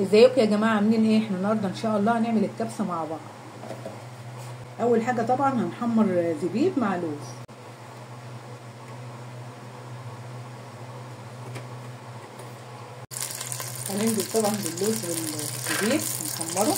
ازيكم يا جماعة؟ عاملين إيه؟ إحنا النهارده إن شاء الله هنعمل الكبسة مع بعض. أول حاجة طبعا هنحمر زبيب مع لوز. هننزل طبعا باللوز والزبيب نحمره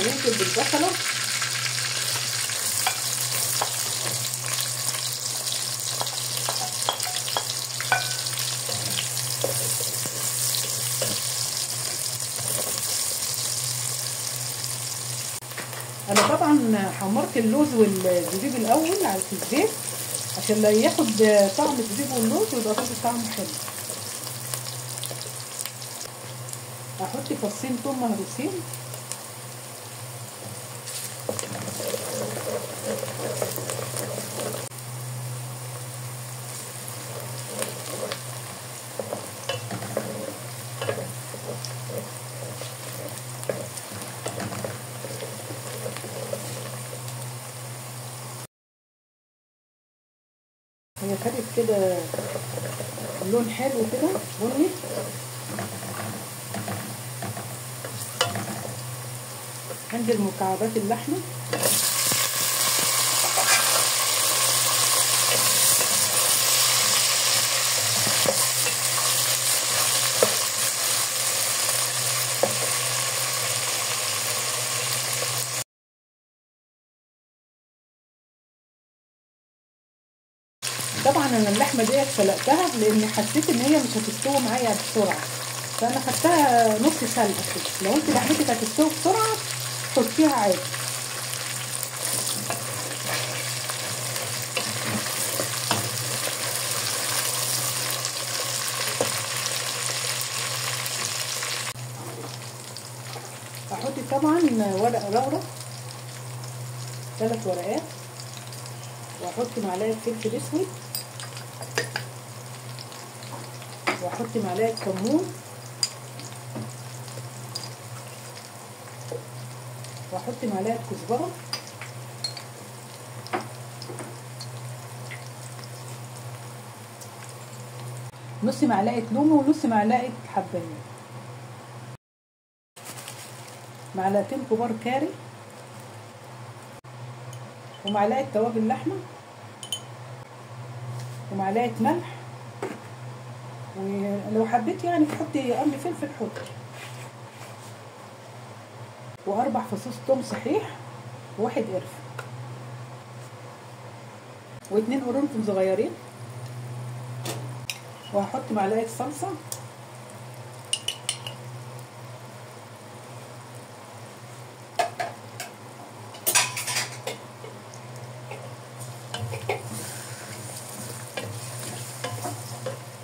هننزل بالبصلة. أنا طبعا حمرت اللوز والزبيب الأول على الزيت عشان لا ياخد طعم الزبيب واللوز ويبقى برضه طعمه حلو. أحط فصين ثوم مهروسين. هي خدت كده لون حلو كده بني. هنزل مكعبات اللحمة. طبعا أنا اللحمة ديت سلقتها لأن حسيت إن هي مش هتستوي معايا بسرعة. فأنا خدتها نص سلقه كده. لو انت لحمتك هتستوي بسرعة حطيها عادي. أحط طبعا ورق لورا ثلاث ورقات وأحط معلقة فلفل أسود. وأحط معلقة كمون. وأحط معلقة كزبرة. نص معلقة لومي ونص معلقة حبانية. معلقتين كبار كاري. ومعلقة توابل لحمة. ومعلقة ملح. ولو حبيت يعني تحطي قرن فلفل حطي وأربع فصوص توم صحيح وواحد قرفه واتنين قرنفل صغيرين. وهحط معلقة صلصة.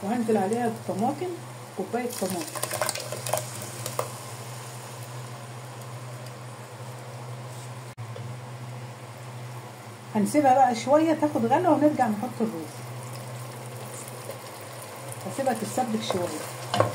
وهنزل عليها بالطماطم كوباية طماطم. هنسيبها بقى شوية تاخد غلوة ونرجع نحط الرز. هسيبها تتسبك شوية.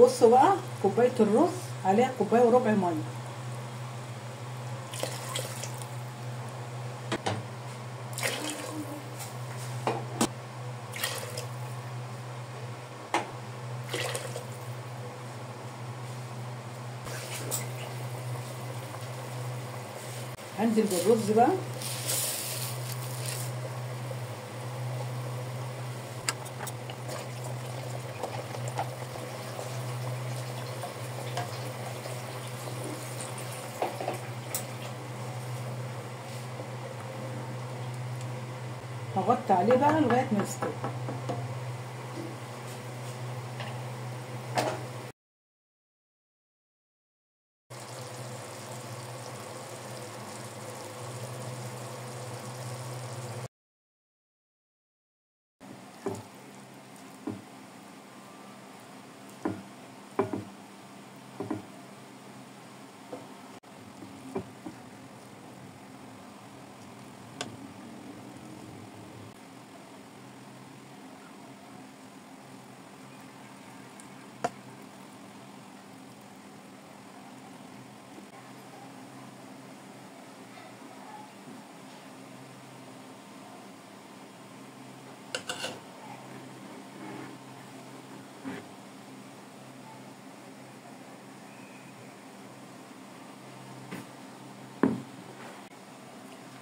بصوا بقى كوباية الرز عليها كوباية وربع مية. هنزل بالرز بقى. هغطي عليه بقى لغاية ما يستوي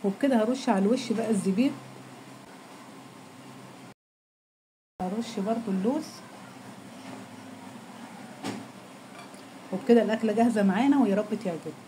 وبكده هرش على الوش بقى الزبيب. هرش برضو اللوز. وبكده الأكلة جاهزة معانا ويا رب تعجبكم